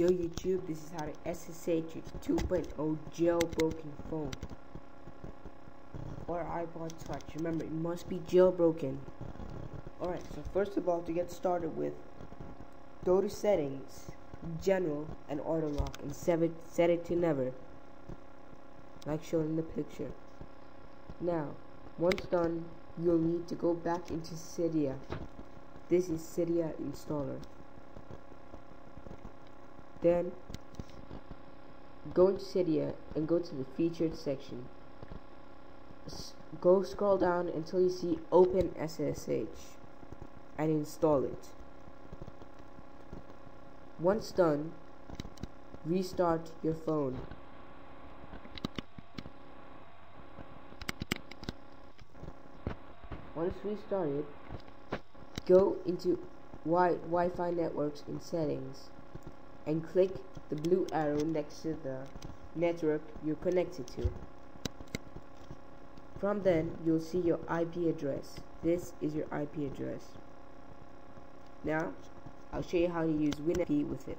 Yo YouTube, this is how to SSH your 2.0 jailbroken phone or iPod Touch. Remember, it must be jailbroken. Alright, so first of all, to get started with, go to settings, general, and auto lock, and set it, set it to never, like shown in the picture. Now, once done, you'll need to go back into Cydia. This is Cydia installer. Then go into Cydia and go to the featured section. S go scroll down until you see Open SSH and install it. Once done, restart your phone. Once restarted, go into wi Wi-Fi networks in settings and click the blue arrow next to the network you're connected to. From then, you'll see your IP address. This is your IP address. Now, I'll show you how to use WinSCP with it.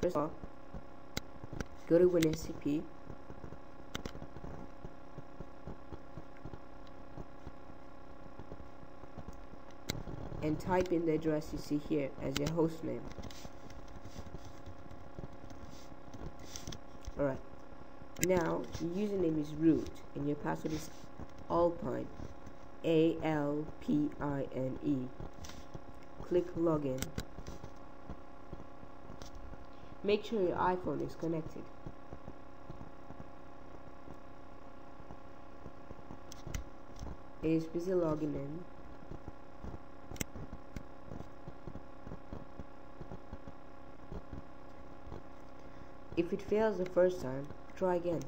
First of all, go to WinSCP. and type in the address you see here as your host name. Alright. Now, your username is root and your password is alpine. A L P I N E. Click login. Make sure your iPhone is connected. It is busy logging in. If it fails the first time, try again.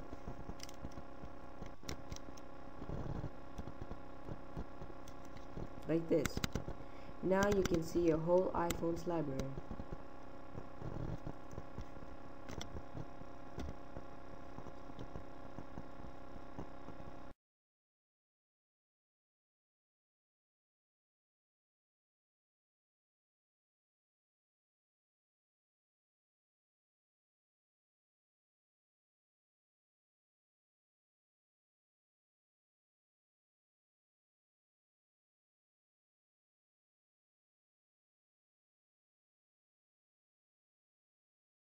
Like this. Now you can see your whole iPhone's library.